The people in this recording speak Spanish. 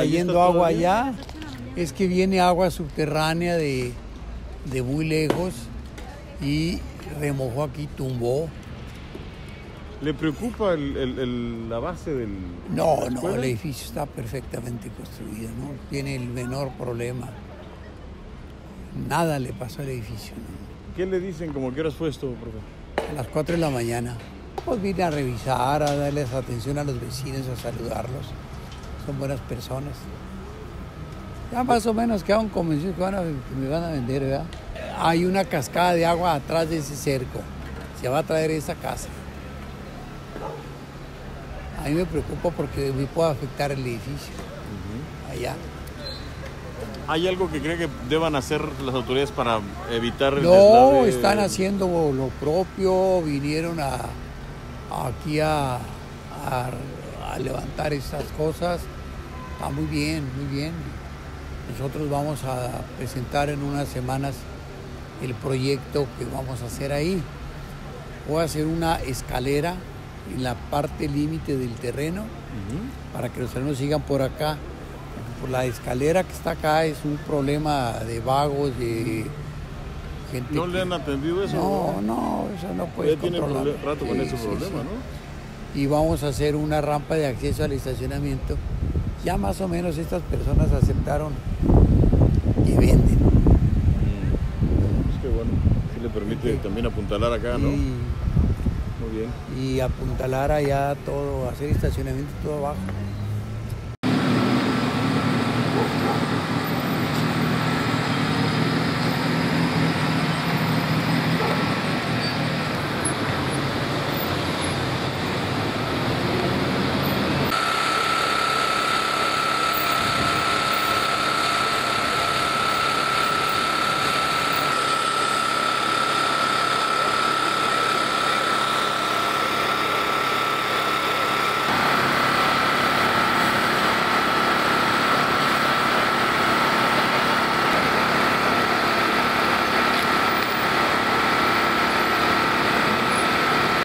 cayendo agua allá es que viene agua subterránea de, de muy lejos y remojó aquí, tumbó. ¿Le preocupa el- el- el- la base del.? No, no, el edificio está perfectamente construido, no tiene el menor problema. Nada le pasó al edificio. ¿no? ¿Qué le dicen como que horas fue esto, profe? A las 4 de la mañana, pues vine a revisar, a darles atención a los vecinos, a saludarlos. Son buenas personas. Ya más o menos quedaron convencidos que, van a- que me van a vender, ¿verdad? Hay una cascada de agua atrás de ese cerco. Se va a traer esa casa. A mí me preocupa porque me puede afectar el edificio. Allá. ¿Hay algo que cree que deban hacer las autoridades para evitar el No, deslave? están haciendo lo propio, vinieron a, aquí a, a- a levantar estas cosas. Está muy bien, muy bien. Nosotros vamos a presentar en unas semanas el proyecto que vamos a hacer ahí. Voy a hacer una escalera en la parte límite del terreno para que los alumnos sigan por acá. Por la escalera que está acá es un problema de vagos, de gente. ¿No que- le han atendido eso? No, no, eso no Ya puedes tiene rato con Sí, ese sí, problema, sí. ¿no? Y vamos a hacer una rampa de acceso al estacionamiento. Ya más o menos estas personas aceptaron y venden. Es que bueno, sí le permite también apuntalar acá, ¿no? Y, Muy bien. y apuntalar allá todo, hacer estacionamiento todo abajo.